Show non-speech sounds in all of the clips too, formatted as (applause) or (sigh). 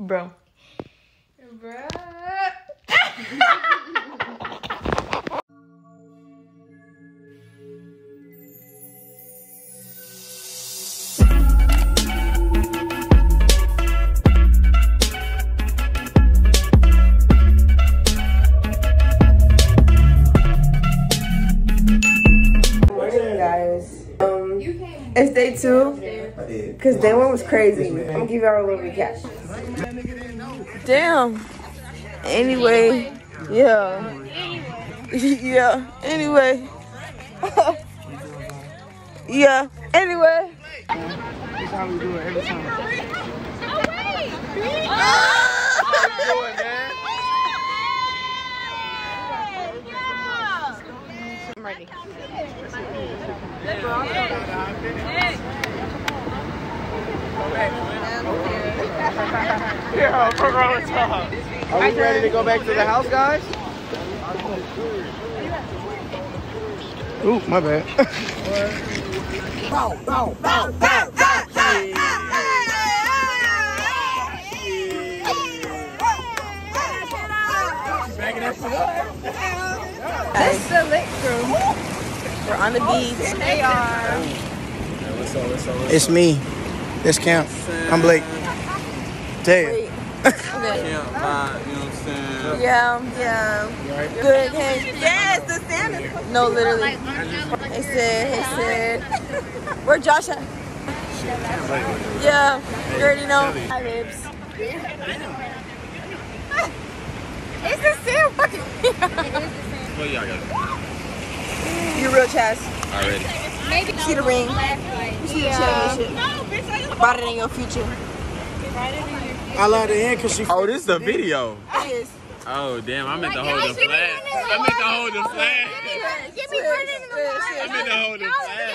Bro. morning, guys. Um, it's day two. Cause day one was crazy. I'm gonna give y'all a little recap. Damn. Anyway, yeah. (laughs) yeah. Anyway. (laughs) yeah. Anyway. That's how we do it every time. I'm ready. Yeah, fuck all the time. Are we ready to go back to the house, guys? Ooh, my bad. Bow, bow, bow, bow, bow, bow. That's the lick room. We're on the beach. They are. It's me. This camp. I'm Blake. Tay. (laughs) Yeah, yeah. Good. Hey, yes, the Santa. No, literally. Hey, Sid. Hey, Sid. (laughs) Where Josh at? Yeah, you already know. Hi, babes. (laughs) It's the same fucking. Well, yeah, I got it. You real Chaz. Already. See the ring. You see the championship. Brought it in your future. I love the end because she. Oh, this is the video. It is. Oh, damn, I meant to hold the flag. I meant to hold the flag. Give me one in I meant to hold the flag.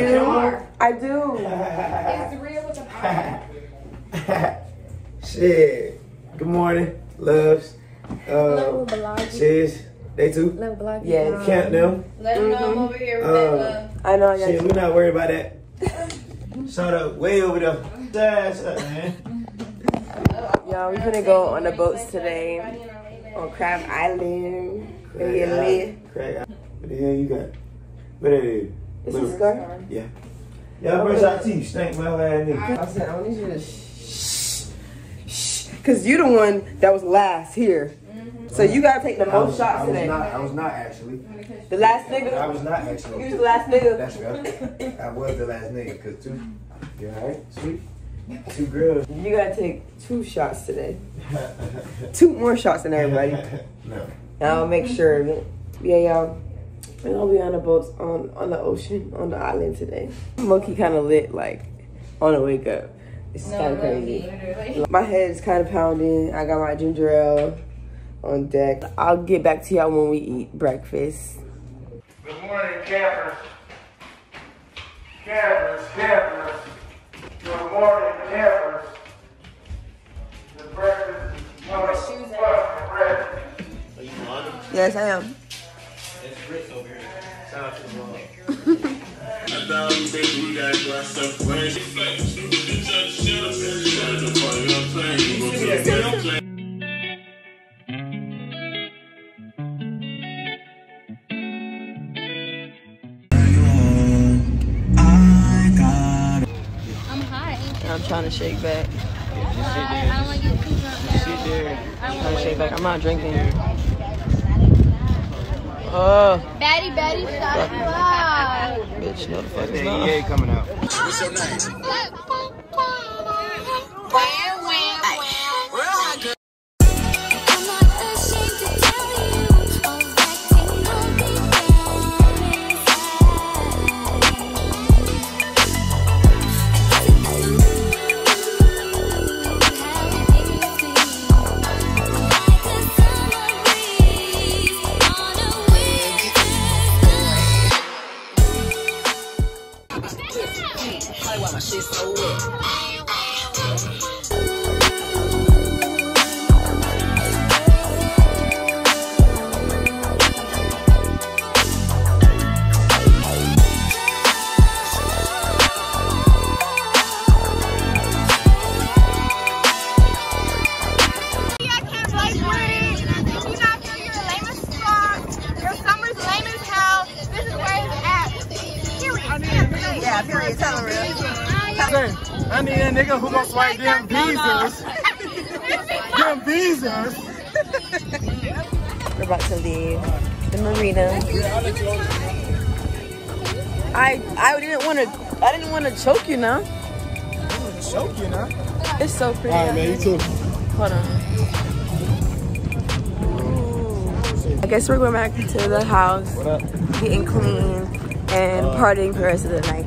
You, I do. It's real with the (laughs) Shit. Good morning, loves. Uh, sis, they too. Yeah, Count them. Let them know I'm over here mm-hmm. with that. I know. I got Shit, you. we not worried about that. (laughs) Shout out way over there. That's up, man. Oh, Y'all, we gonna go on the boats today on Crab Island. Gonna get lit. Craig, what the hell you got? What that is? This is scar. Yeah. Y'all brush out teeth. Stink my ass nigga. I said, I need you to shh, shh, cause you the one that was last here. Mm-hmm. So you gotta take the most was, I shots was today. not. I was not actually. The last nigga. I was not actually. You actually. was the last nigga. That's right. I was the last nigga. Cause two. You alright? Sweet. Two girls. You gotta take two shots today. Two more shots than everybody. (laughs) no. And I'll make sure of it. Yeah, y'all. We're gonna be on the boats on on the ocean on the island today. Monkey kind of lit like on the wake up. It's kind of crazy. (laughs) My head is kind of pounding. I got my ginger ale on deck. I'll get back to y'all when we eat breakfast. Good morning, campers. Campers, campers. Good morning, campers. The breakfast is coming fucking ready. Yes, I am. It's Chris over here. Time for tomorrow. I'm hot. I'm trying to shake (laughs) back. I don't want to get too drunk now. I'm trying to shake back. I'm not drinking. Oh, Batty, Batty, shot wow. bitch, no the fuck is not. EA coming out. I'm man, nigga, who gonna swipe them visas? (laughs) them visas. We're about to leave the marina. I I didn't want to I didn't want to choke you now. Choke you, huh? It's so pretty. All right, man, you too. Hold on. I guess we're going back to the house, What up? getting clean, and uh, partying for the rest of the night.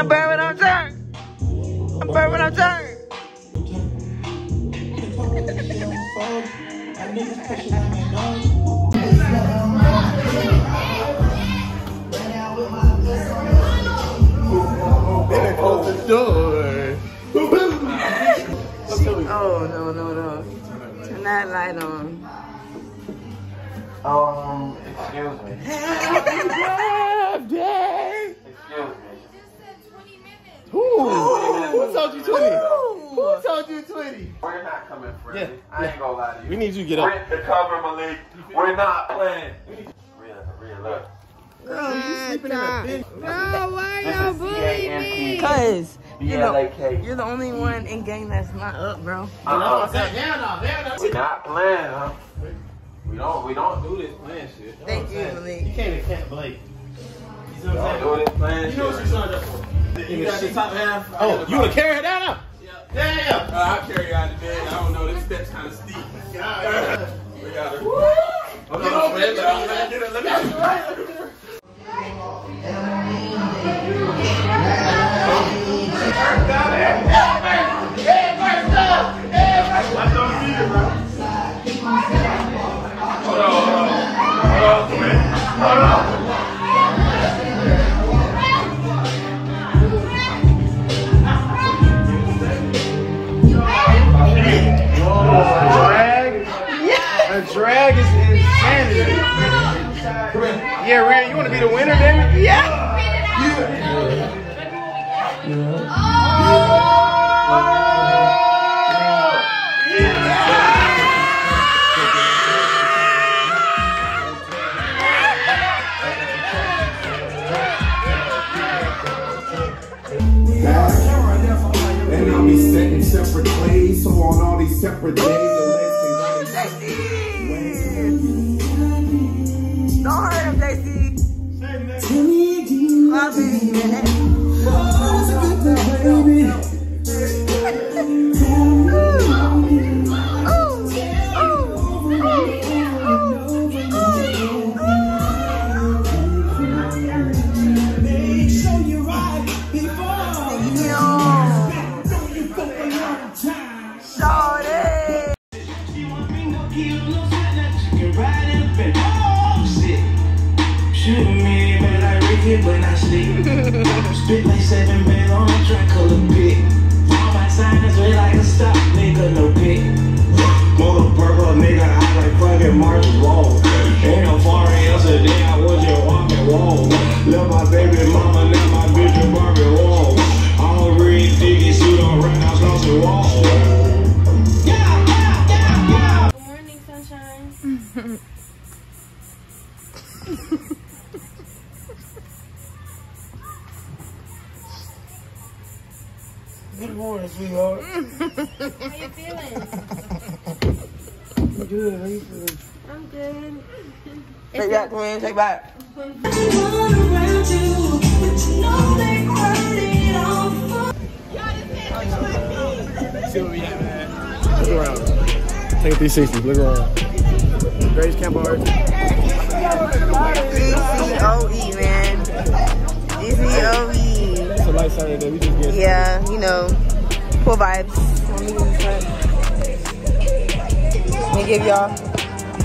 I'm bourbon, I'm turned. I'm bourbon, I'm turned. The door. Oh, no, no, no. Turn that light on. Um, excuse me. (laughs) Happy birthday. Excuse me. Who? Who told you 20? Who told you 20? We're not coming friendly. Yeah, I ain't gonna lie to you. We need you to get up. Rent the cover, Malik. We're not playing. Real, real, look. Girl, you sleeping in a bed. This is C-A-N-T. Cause you know, you're the only one in gang that's not up, bro. Uh-uh. Down now, down now. We're not playing, huh? We don't, we don't do this playing shit. Thank you, Malik. You can't even can't Blake. You know what I'm don't do this playing You know what you shit. signed up for? You got the top half. Oh, you wanna carry her down now? Yeah, yeah. Uh, I'll carry you out of bed. I don't know. This step's kind of steep. (laughs) we got her. Hold on, man. Let me- let me get her. Let me get her. Separate ways. So on all these separate days, the next thing Don't hurt him, Daisy. I'll be in it. Back, man. Take back. See where we at, man. Look around. Take a 360. Look around. Grace Camp Art. GCOE, man. GCOE. It's a light Saturday. We just get. Yeah, you know, cool vibes. Let me give y'all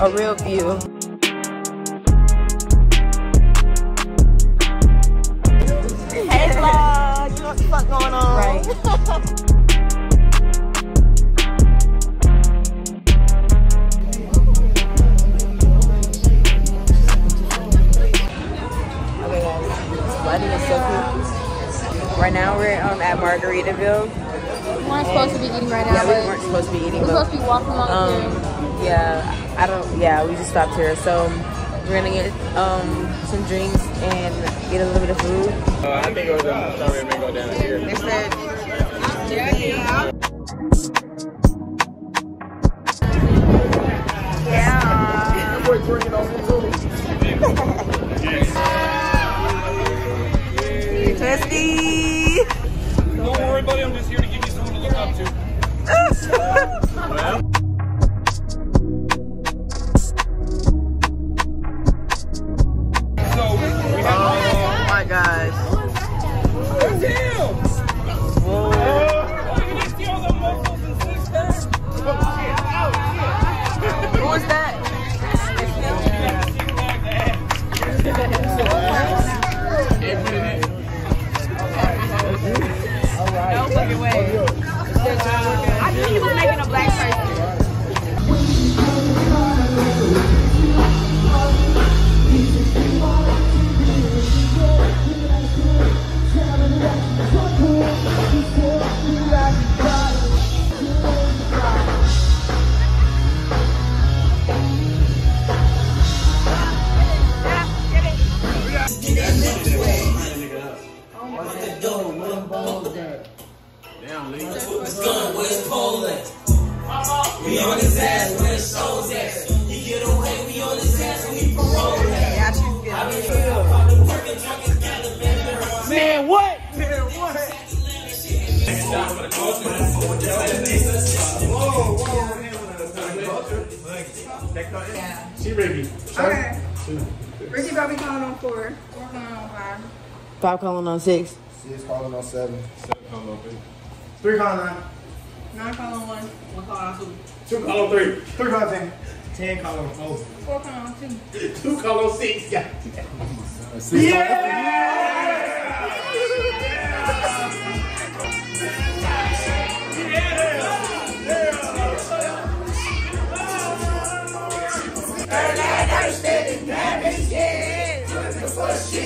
a real view. Margaritaville. We weren't supposed to be eating right now, Yeah, we but weren't supposed to be eating, we're supposed to be walking along um, yeah, I don't. Yeah, we just stopped here, so we're gonna get um some drinks and get a little bit of food. Uh, I think it was a strawberry mango down here. They said. Yeah. Boy, No fucking way. I knew he was making a black person. Five calling on six. Six calling on seven. Seven calling on Three Three calling nine. Nine calling one. One calling on two. Two call on three. Three call on ten. Ten call on four. Four calling on two. Two call on six. Yeah. Oh six yeah! yeah! yeah! yeah! yeah! yeah! Yeah.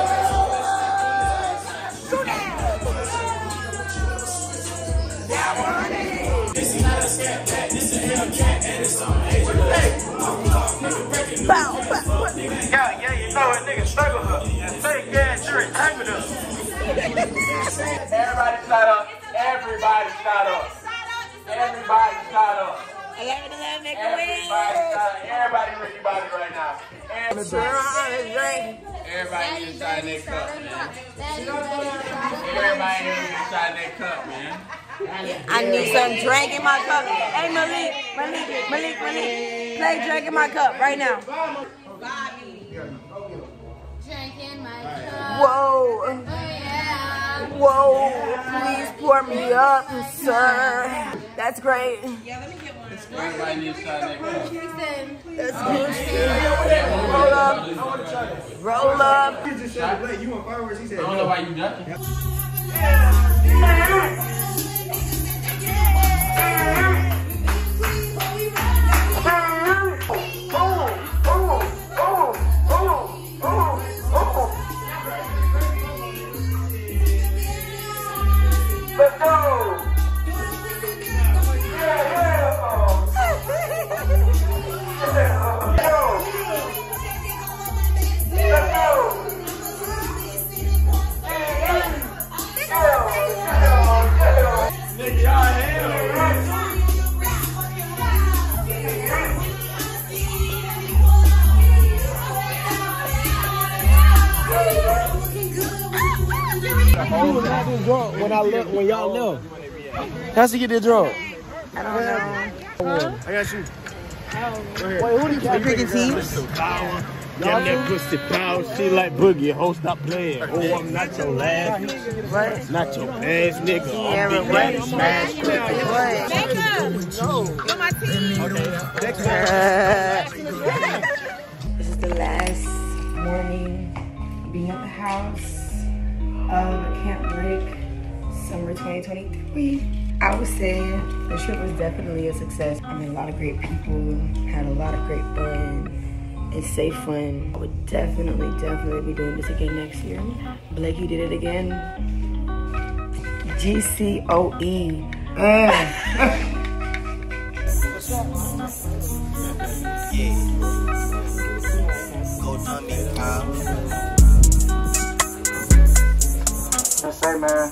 know a nigga struggle her. Take gas, you're tangled up. Everybody shut up. Everybody shut up. Everybody shut up. Everybody shut up. Everybody Ricky Bobby right now. Everybody, everybody need to shine their cup, man. Everybody need to shine their cup, man. I need some drink in my cup. Hey Malik, Malik, Malik, Malik. Play drink in my cup right now. Whoa. Oh, yeah. Whoa. Please pour me up, sir. That's great. Everybody needs to shine their cup. Listen. That's good. Roll up. Roll up. You just said it, you want fireworks? He said, I don't know why you ducking. Was not drunk when I left, when y'all left. How's he get this drunk? I don't know. I got you. Wait, who did you picking teams? Got that pussy power, she like boogie. Ho, stop playing. Oh, I'm not your last. What? Not your ass nigga. Yeah, I'm but big what? daddy smash. this is the last morning being at the house of Camp Blake Summer 2023. I would say the trip was definitely a success. I met a lot of great people, had a lot of great fun. It's safe fun. I would definitely, definitely be doing this again next year. Blakey did it again. GCOE. (laughs) (laughs) say, man,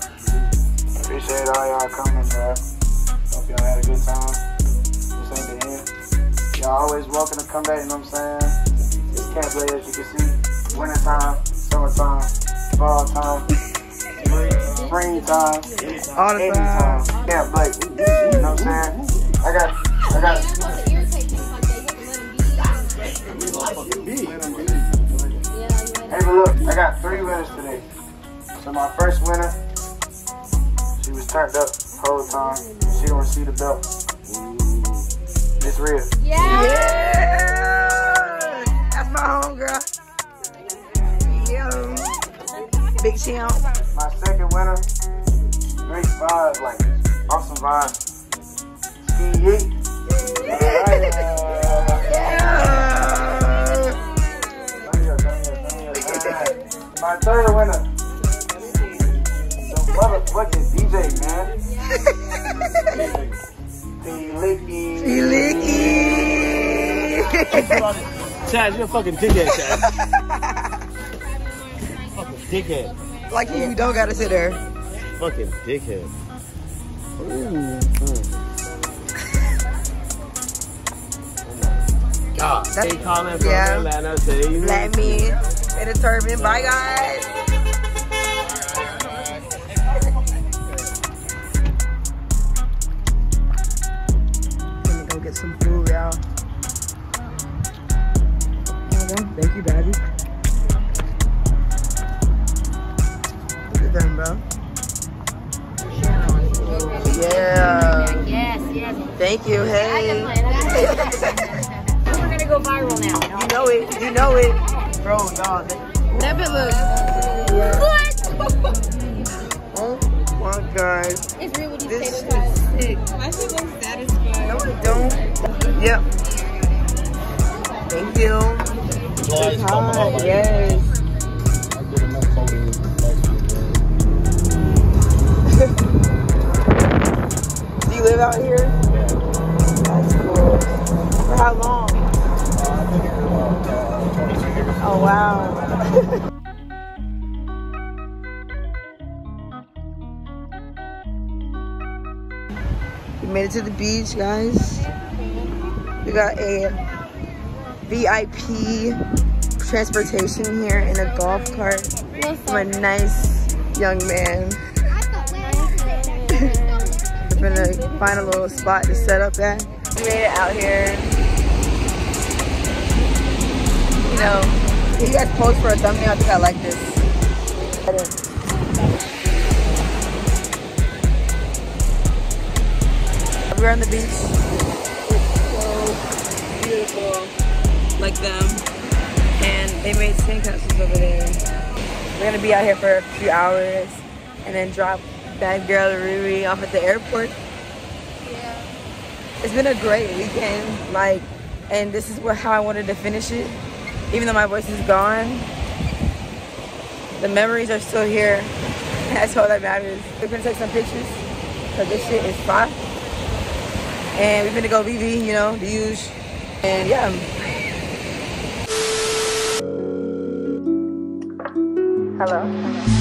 appreciate all y'all coming, man. Hope y'all had a good time. This ain't the end. Y'all always welcome to come back, you know what I'm saying? It's Camp Play, as you can see. Wintertime, summertime, fall time, springtime, All the time. Camp Blake, you know what I'm saying? I got, I got, Hey, but look, I got three winners. So my first winner, she was turned up the whole time. She don't see the belt. It's real. Yeah! That's my homegirl. Yeah. Big champ. My second winner, great vibes, like awesome vibes. Ski Yeet. Alright, Come here, come here, come here. Alright. My third winner, motherfucking man. T-Licky. Chad, you're a fucking dickhead, Chad. (laughs) fucking dickhead. like you don't gotta sit there. Fucking dickhead. God. That's- Hey, calling from yeah. Atlanta. Say you Let me in a turban. Bye guys. Get some food, y'all. There you go. Thank you, baby. Look at them, bro. Yeah. Yes, yes. Thank you. Hey. (laughs) We're gonna go viral now. You know it. You know it. Bro, y'all. That bit looks. (laughs) Oh my god. It's real what you This say. is sick. Don't. Yep. Thank you. Yes. Do you live out here? That's cool. For how long? Oh wow. (laughs) made it to the beach, guys. We got a VIP transportation here in a golf cart from a nice young man. We're gonna find a little spot to set up at. We made it out here. You know, you guys post for a thumbnail, I think I like this. We're on the beach. So beautiful. Like them. And they made sandcastles over there. We're gonna be out here for a few hours and then drop bad girl Riri off at the airport. Yeah. It's been a great weekend, like, and this is what how I wanted to finish it. Even though my voice is gone, the memories are still here. (laughs) That's all that matters. We're gonna take some pictures, cause this shit is fun. And we're gonna go VV, you know, the use. And yeah. Hello.